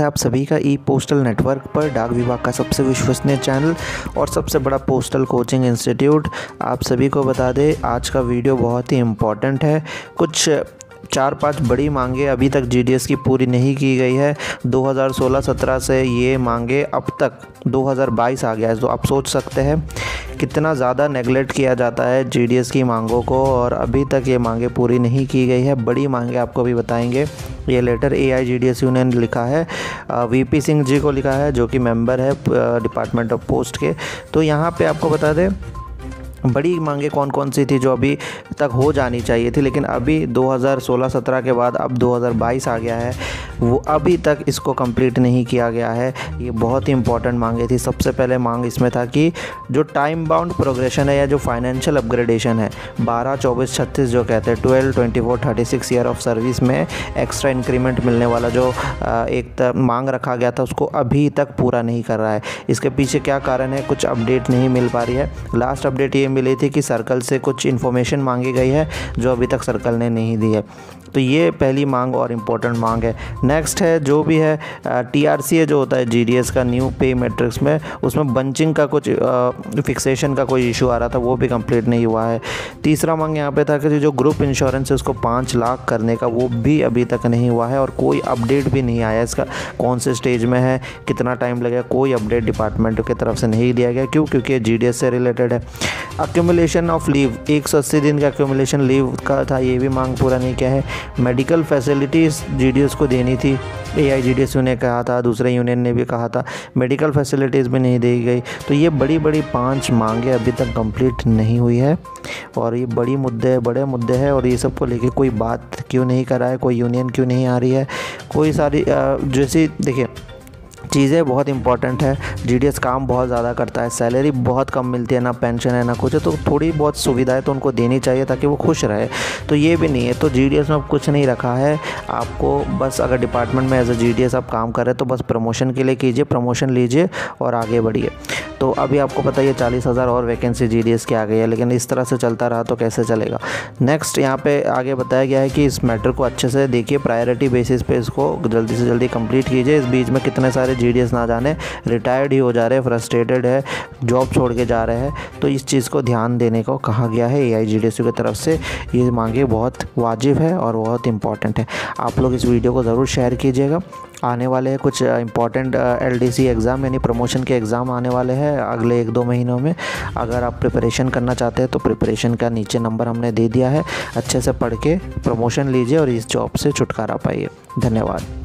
है आप सभी का ई पोस्टल नेटवर्क पर डाक विभाग का सबसे विश्वसनीय चैनल और सबसे बड़ा पोस्टल कोचिंग इंस्टीट्यूट आप सभी को बता दें, आज का वीडियो बहुत ही इंपॉर्टेंट है। कुछ चार पाँच बड़ी मांगे अभी तक जीडीएस की पूरी नहीं की गई है। 2016-17 से ये मांगे अब तक 2022 आ गया है तो आप सोच सकते हैं। कितना ज़्यादा नेगलेक्ट किया जाता है जीडीएस की मांगों को और अभी तक ये मांगे पूरी नहीं की गई है। बड़ी मांगे आपको भी बताएँगे। ये letter A I G D S U ने लिखा है। वी पी सिंह जी को लिखा है, जो कि मेंबर है डिपार्टमेंट ऑफ़ पोस्ट के। तो यहाँ पे आपको बता दें, बड़ी मांगे कौन कौन सी थी जो अभी तक हो जानी चाहिए थी, लेकिन अभी 2016-17 के बाद अब 2022 आ गया है। वो अभी तक इसको कंप्लीट नहीं किया गया है। ये बहुत ही इंपॉर्टेंट मांगे थी। सबसे पहले मांग इसमें था कि जो टाइम बाउंड प्रोग्रेशन है या जो फाइनेंशियल अपग्रेडेशन है 12 24 छत्तीस जो कहते हैं twelve twenty four thirty six year of service में एक्स्ट्रा इंक्रीमेंट मिलने वाला जो एक मांग रखा गया था, उसको अभी तक पूरा नहीं कर रहा है। इसके पीछे क्या कारण है? कुछ अपडेट नहीं मिल पा रही है। लास्ट अपडेट ये मिली थी कि सर्कल से कुछ इन्फॉर्मेशन मांगी गई है, जो अभी तक सर्कल ने नहीं दी है। तो ये पहली मांग और इम्पोर्टेंट मांग है। नेक्स्ट है, जो भी है टी आर सी जो होता है जी डी एस का न्यू पे मैट्रिक्स में, उसमें बंचिंग का कुछ फिक्सेशन का कोई इशू आ रहा था, वो भी कंप्लीट नहीं हुआ है। तीसरा मांग यहाँ पे था कि जो ग्रुप इंश्योरेंस है, उसको पाँच लाख करने का, वो भी अभी तक नहीं हुआ है और कोई अपडेट भी नहीं आया इसका। कौन से स्टेज में है, कितना टाइम लगेगा, कोई अपडेट डिपार्टमेंट की तरफ़ से नहीं दिया गया। क्यों? क्योंकि जी डी से रिलेटेड है। अक्यूमुलेशन ऑफ़ लीव एक सौ अस्सी दिन का अक्यूमुलेशन लीव का था, ये भी मांग पूरा नहीं किया है। मेडिकल फैसिलिटीज़ जीडीएस को देनी थी। ए ने कहा था, दूसरे यूनियन ने भी कहा था, मेडिकल फैसिलिटीज़ भी नहीं दी गई। तो ये बड़ी बड़ी पाँच मांगे अभी तक कंप्लीट नहीं हुई है। और ये बड़ी मुद्दे, बड़े मुद्दे हैं और ये सबको लेके कोई बात क्यों नहीं करा है, कोई यूनियन क्यों नहीं आ रही है, कोई सारी जैसी, देखिए चीज़ें बहुत इंपॉर्टेंट है। जीडीएस काम बहुत ज़्यादा करता है। सैलरी बहुत कम मिलती है, ना पेंशन है, ना कुछ है। तो थोड़ी बहुत सुविधाएँ तो उनको देनी चाहिए ताकि वो खुश रहे। तो ये भी नहीं है। तो जीडीएस में अब कुछ नहीं रखा है। आपको बस अगर डिपार्टमेंट में एज ए जी आप काम करें तो बस प्रमोशन के लिए कीजिए प्रमोशन लीजिए और आगे बढ़िए। तो अभी आपको पता है चालीस हज़ार और वैकेंसी जी डी की आ गई है, लेकिन इस तरह से चलता रहा तो कैसे चलेगा? नेक्स्ट यहाँ पे आगे बताया गया है कि इस मैटर को अच्छे से देखिए प्रायोरिटी बेसिस पे इसको जल्दी से जल्दी कंप्लीट कीजिए। इस बीच में कितने सारे जीडीएस ना जाने रिटायर्ड ही हो जा रहे हैं फ्रस्ट्रेटेड है जॉब छोड़ के जा रहे हैं। तो इस चीज़ को ध्यान देने को कहा गया है ए आई जी की तरफ़ से। ये मांगे बहुत वाजिब है और बहुत इंपॉर्टेंट है। आप लोग इस वीडियो को ज़रूर शेयर कीजिएगा। आने वाले हैं कुछ इंपॉर्टेंट एल एग्ज़ाम यानी प्रमोशन के एग्ज़ाम आने वाले हैं अगले एक दो महीनों में। अगर आप प्रिपरेशन करना चाहते हैं तो प्रिपरेशन का नीचे नंबर हमने दे दिया है। अच्छे से पढ़ के प्रमोशन लीजिए और इस जॉब से छुटकारा पाइए। धन्यवाद।